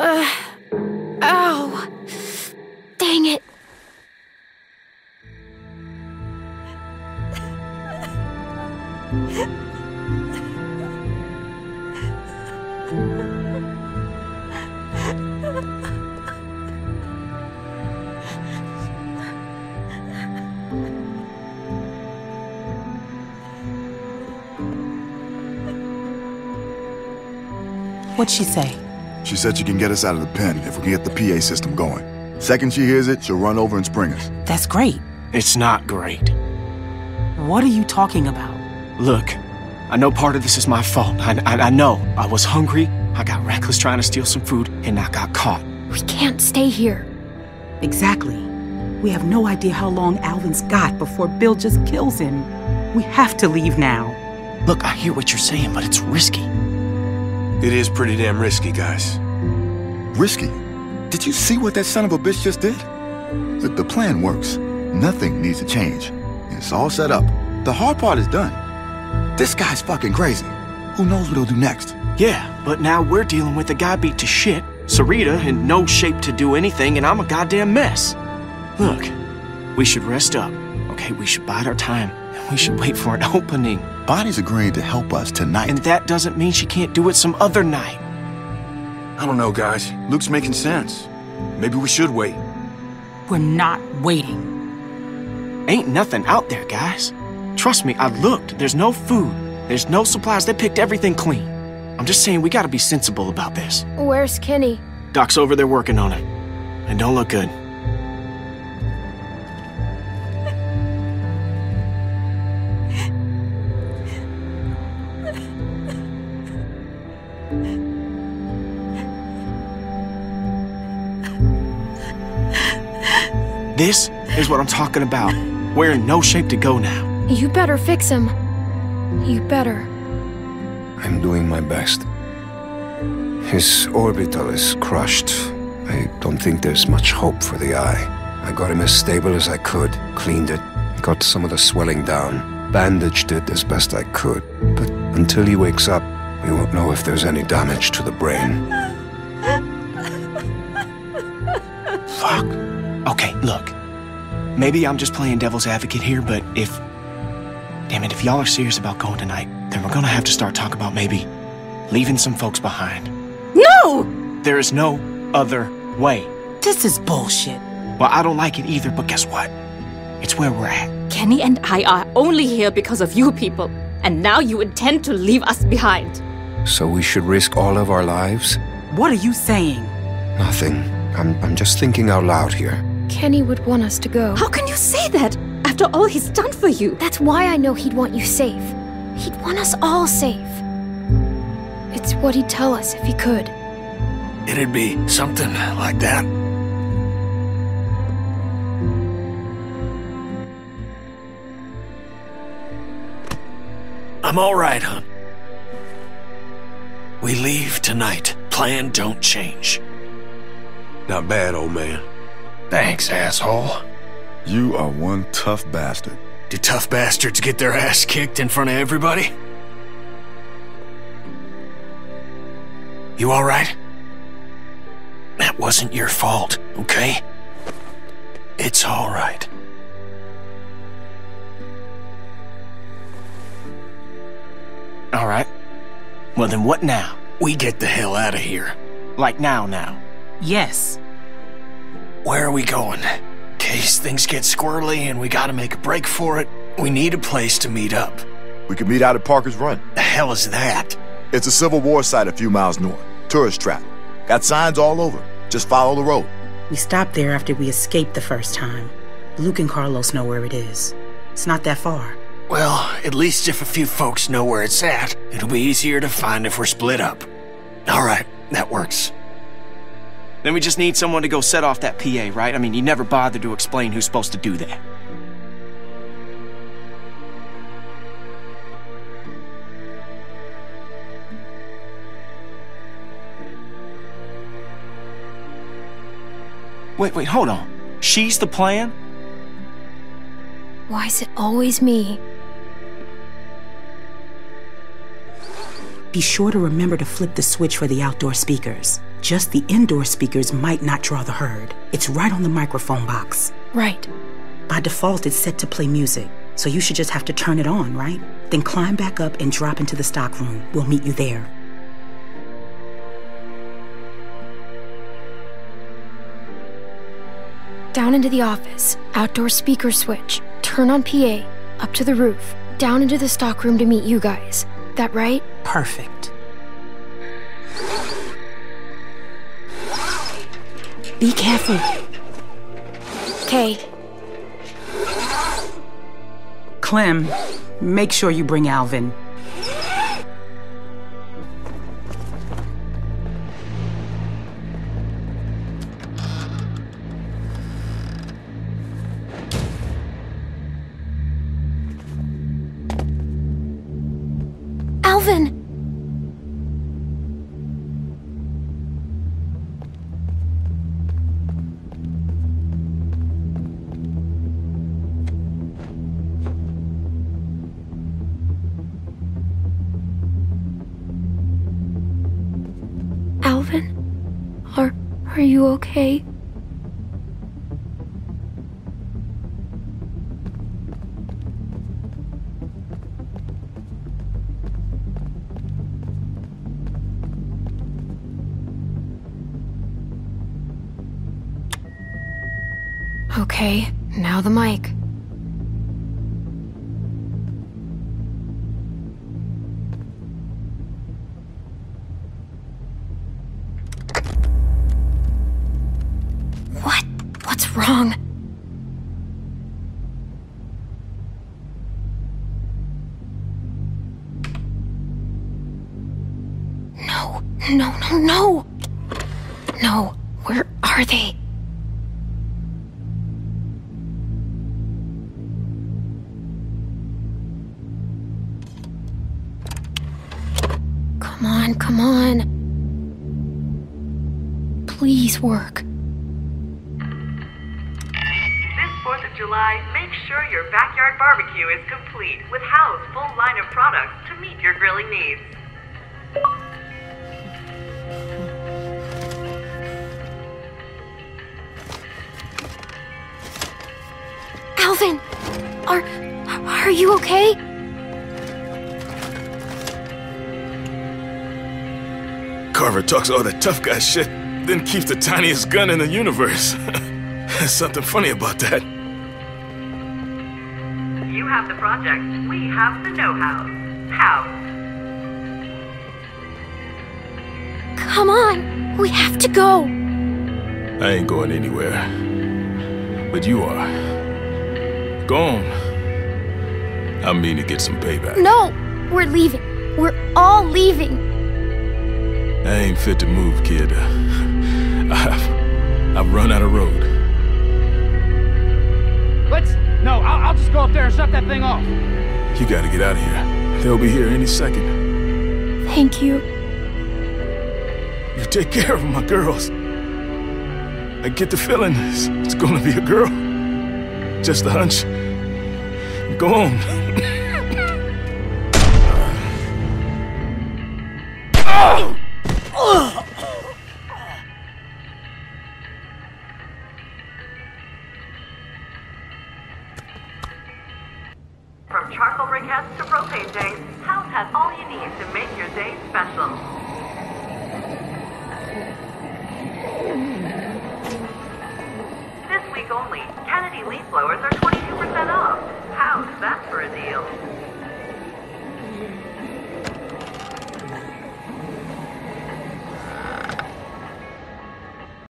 Uh, ow. Dang it. What'd she say? She said she can get us out of the pen if we can get the PA system going. Second she hears it, she'll run over and spring us. That's great. It's not great. What are you talking about? Look, I know part of this is my fault. I, I, I know. I was hungry, I got reckless trying to steal some food, and I got caught. We can't stay here. Exactly. We have no idea how long Alvin's got before Bill just kills him. We have to leave now. Look, I hear what you're saying, but it's risky. It is pretty damn risky, guys. Risky? Did you see what that son of a bitch just did? Look, the plan works. Nothing needs to change. It's all set up. The hard part is done. This guy's fucking crazy. Who knows what he'll do next? Yeah, but now we're dealing with a guy beat to shit, Sarita in no shape to do anything, and I'm a goddamn mess. Look, we should rest up, okay? We should bide our time, and we should wait for an opening. Bonnie's agreeing to help us tonight. And that doesn't mean she can't do it some other night. I don't know, guys. Luke's making sense. Maybe we should wait. We're not waiting. Ain't nothing out there, guys. Trust me, I looked. There's no food. There's no supplies. They picked everything clean. I'm just saying we gotta be sensible about this. Where's Kenny? Doc's over there working on it. And don't look good. This is what I'm talking about. We're in no shape to go now. You better fix him. You better. I'm doing my best. His orbital is crushed. I don't think there's much hope for the eye. I got him as stable as I could, cleaned it, got some of the swelling down, bandaged it as best I could. But until he wakes up, we won't know if there's any damage to the brain. Fuck. Okay, look. Maybe I'm just playing devil's advocate here, but if. Damn it, if y'all are serious about going tonight, then we're gonna have to start talking about maybe leaving some folks behind. No! There is no other way. This is bullshit. Well, I don't like it either, but guess what? It's where we're at. Kenny and I are only here because of you people, and now you intend to leave us behind. So we should risk all of our lives? What are you saying? Nothing. I'm, I'm just thinking out loud here. Kenny would want us to go. How can you say that after all he's done for you? That's why I know he'd want you safe. He'd want us all safe. It's what he'd tell us if he could. It'd be something like that. I'm all right, hon. We leave tonight. Plan don't change. Not bad, old man. Thanks, asshole. You are one tough bastard. Do tough bastards get their ass kicked in front of everybody? You all right? That wasn't your fault, okay? It's all right. All right. Well, then what now? We get the hell out of here. Like now, now. Yes. Where are we going? In case things get squirrely and we gotta make a break for it, we need a place to meet up. We can meet out at Parker's Run. The hell is that? It's a Civil War site a few miles north. Tourist trap. Got signs all over. Just follow the road. We stopped there after we escaped the first time. Luke and Carlos know where it is. It's not that far. Well, at least if a few folks know where it's at, it'll be easier to find if we're split up. All right, that works. Then we just need someone to go set off that PA, right? I mean, you never bothered to explain who's supposed to do that. Wait, wait, hold on. She's the plan? Why is it always me? Be sure to remember to flip the switch for the outdoor speakers. Just the indoor speakers might not draw the herd. It's right on the microphone box. Right. By default, it's set to play music, so you should just have to turn it on, right? Then climb back up and drop into the stockroom. We'll meet you there. Down into the office, outdoor speaker switch, turn on PA, up to the roof, down into the stockroom to meet you guys. That right? Perfect. Be careful. Okay. Clem, make sure you bring. Alvin! Are you okay? Okay, now the mic. Wrong? No, no, no, no! No, where are they? Come on, come on. Please work. July, make sure your backyard barbecue is complete with Howe's full line of products to meet your grilling needs. Alvin! Are. are you okay? Carver talks all that tough guy shit, then keeps the tiniest gun in the universe. There's something funny about that. You have the project, we have the know how. How? Come on! We have to go! I ain't going anywhere. But you are. Go on. I mean to get some payback. No! We're leaving. We're all leaving. I ain't fit to move, kid. I've, I've run out of road. Let's. No, I'll, I'll just go up there and shut that thing off. You gotta get out of here. They'll be here any second. Thank you. You take care of my girls. I get the feeling it's, it's gonna be a girl. Just a hunch. Go on. From ah. ah! This week